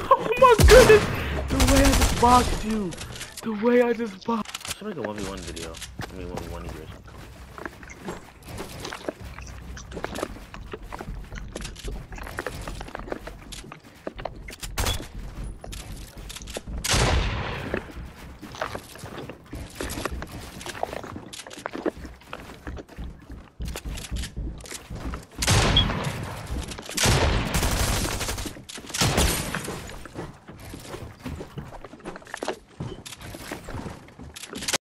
Oh my goodness! The way I just boxed you! The way I just boxed. Should make a 1v1 video. I mean 1v1 video.